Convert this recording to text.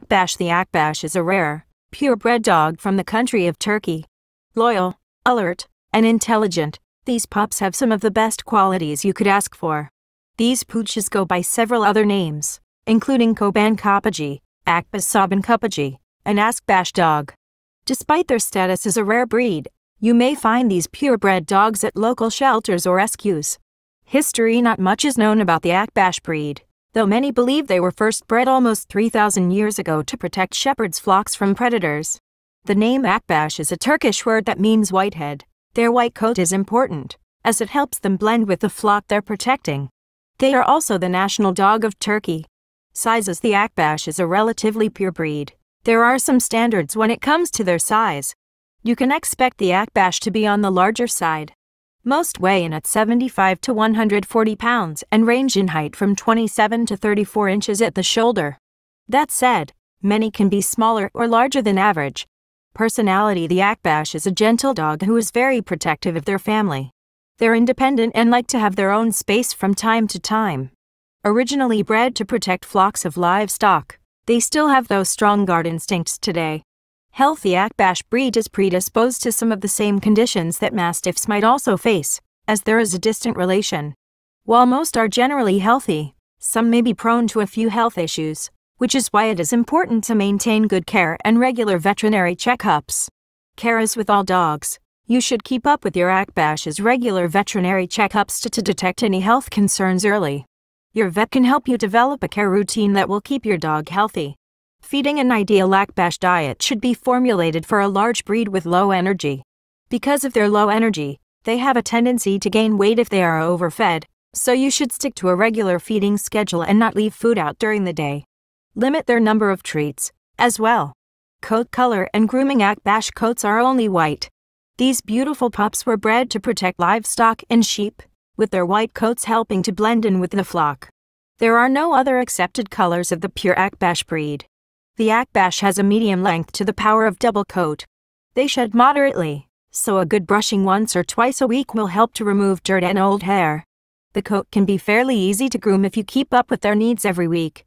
Akbash The Akbash is a rare, purebred dog from the country of Turkey. Loyal, alert, and intelligent, these pups have some of the best qualities you could ask for. These pooches go by several other names, including Koban Kopegi, Akbas Saban Kopegi, and Akbash dog. Despite their status as a rare breed, you may find these purebred dogs at local shelters or rescues. History Not much is known about the Akbash breed, though many believe they were first bred almost 3,000 years ago to protect shepherds' flocks from predators. The name Akbash is a Turkish word that means whitehead. Their white coat is important, as it helps them blend with the flock they're protecting. They are also the national dog of Turkey. Sizes The Akbash is a relatively pure breed. There are some standards when it comes to their size. You can expect the Akbash to be on the larger side. Most weigh in at 75 to 140 pounds and range in height from 27 to 34 inches at the shoulder. That said, many can be smaller or larger than average. Personality The Akbash is a gentle dog who is very protective of their family. They're independent and like to have their own space from time to time. Originally bred to protect flocks of livestock, they still have those strong guard instincts today. Healthy Akbash breed is predisposed to some of the same conditions that Mastiffs might also face, as there is a distant relation. While most are generally healthy, some may be prone to a few health issues, which is why it is important to maintain good care and regular veterinary checkups. Care is with all dogs, you should keep up with your Akbash's regular veterinary checkups to, to detect any health concerns early. Your vet can help you develop a care routine that will keep your dog healthy. Feeding an ideal Akbash diet should be formulated for a large breed with low energy. Because of their low energy, they have a tendency to gain weight if they are overfed, so you should stick to a regular feeding schedule and not leave food out during the day. Limit their number of treats, as well. Coat color and grooming Akbash coats are only white. These beautiful pups were bred to protect livestock and sheep, with their white coats helping to blend in with the flock. There are no other accepted colors of the pure Akbash breed. The Akbash has a medium length to the power of double coat. They shed moderately, so a good brushing once or twice a week will help to remove dirt and old hair. The coat can be fairly easy to groom if you keep up with their needs every week.